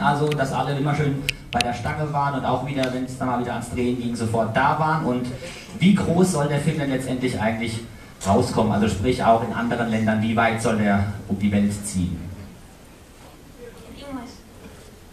Also, dass alle immer schön bei der Stange waren und auch wieder, wenn es dann mal wieder ans Drehen ging, sofort da waren. Und wie groß soll der Film denn letztendlich eigentlich rauskommen? Also sprich auch in anderen Ländern, wie weit soll der um die Welt ziehen?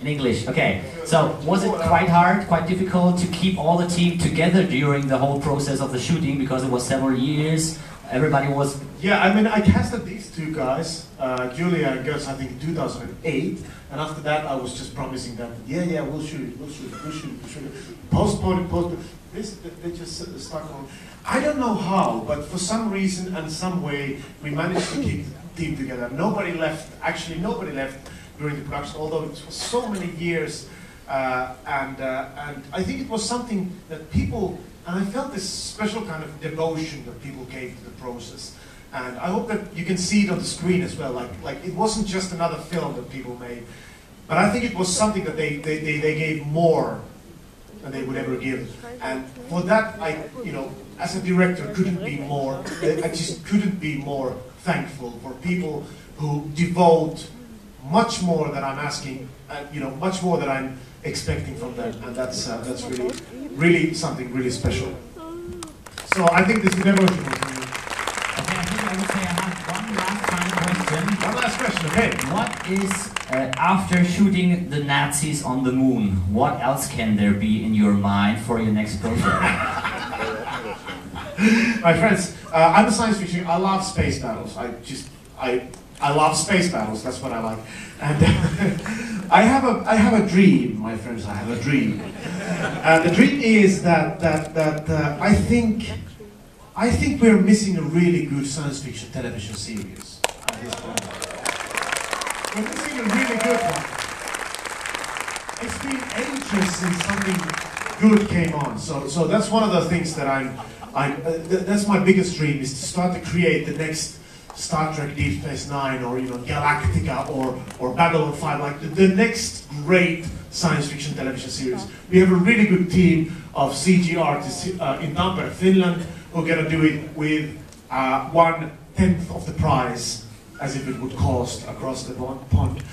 In English, okay. So, was it quite hard, quite difficult to keep all the team together during the whole process of the shooting because it was several years? Everybody was. Yeah, I mean, I casted these two guys, uh, Julia and Götz, I think in 2008, and after that, I was just promising them, yeah, yeah, we'll shoot it, we'll shoot it, we'll shoot it, we'll shoot it. Postpone it, postpone. This, they just stuck on. I don't know how, but for some reason and some way, we managed to keep the team together. Nobody left, actually, nobody left during the production, although it was so many years. Uh, and, uh, and I think it was something that people, and I felt this special kind of devotion that people gave to the process. And I hope that you can see it on the screen as well. Like, like it wasn't just another film that people made, but I think it was something that they, they, they, they gave more than they would ever give. And for that, I, you know, as a director, couldn't be more, I just couldn't be more thankful for people who devote much more than I'm asking, uh, you know, much more than I'm expecting from them, and that's uh, that's really, really something really special. So I think this is me. Okay, I think I would say I have one last final question. One last question, okay? What is, uh, after shooting the Nazis on the moon, what else can there be in your mind for your next project? My friends, uh, I'm a science fiction. I love space battles. I just, I I love space battles. That's what I like. And I have a I have a dream, my friends. I have a dream. And the dream is that that that uh, I think I think we're missing a really good science fiction television series at this point. We're missing a really good one. It's been ages since something good came on. So so that's one of the things that I'm I'm uh, th that's my biggest dream is to start to create the next Star Trek Deep Space Nine or you know Galactica or, or Babylon 5, like the, the, next great science fiction television series. We have a really good team of CG artists uh, in Tampere, Finland, who are going to do it with uh, one tenth of the price as if it would cost across the pond.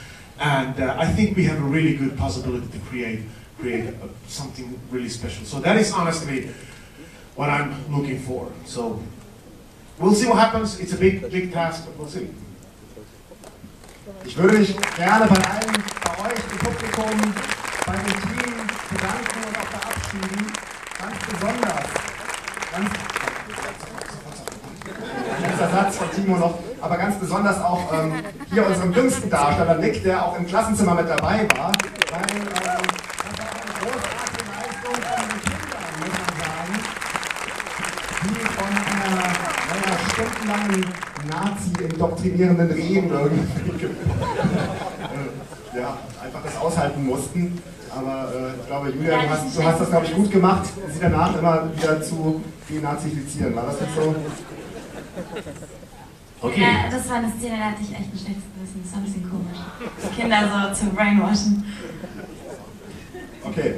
And uh, I think we have a really good possibility to create create a, something really special. So that is honestly what I'm looking for. So We'll see what happens. It's a big, big task, but we'll see. Ich würde mich gerne bei allen, bei euch, dem Publikum, bei dem Team bedanken und auch verabschieden. Ganz besonders, ganz, letzter Satz von Timo noch, aber ganz besonders auch ähm, hier unserem jüngsten Darsteller Nick, der auch im Klassenzimmer mit dabei war. Weil, ähm, großartige Leistung von den Kindern, muss man sagen, die von einer einer stundenlangen Nazi-indoktrinierenden Reden irgendwie ja, einfach das aushalten mussten. Aber äh, ich glaube, Julia, du hast, du hast das, glaube ich, gut gemacht, sie danach immer wieder zu denazifizieren. War das jetzt so? Okay. Ja, das war eine Szene, da hatte ich echt ein schlechtes Gewissen. Das war ein bisschen komisch. Die Kinder so zu brainwashen. Okay.